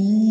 me